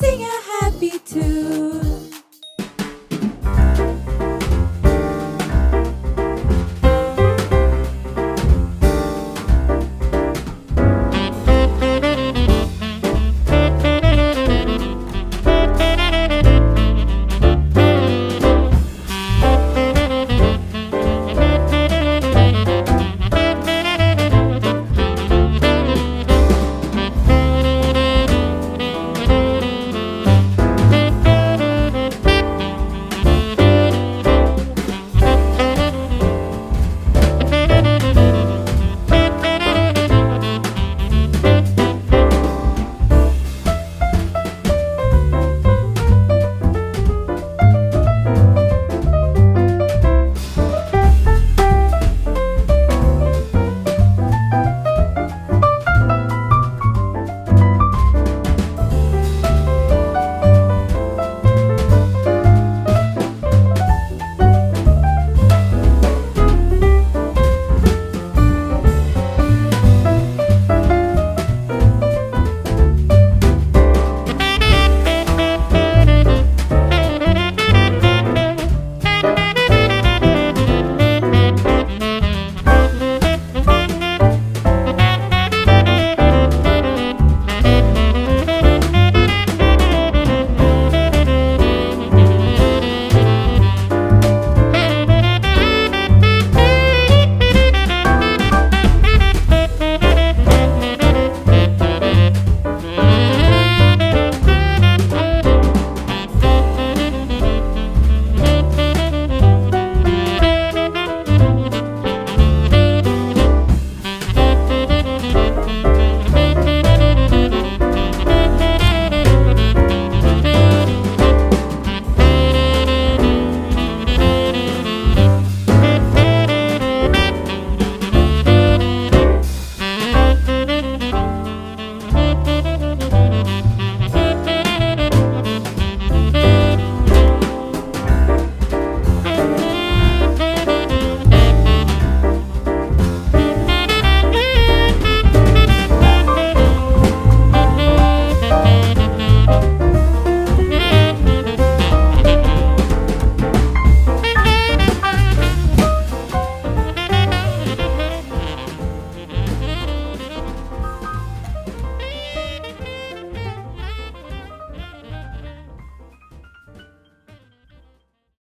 Sing a happy tune.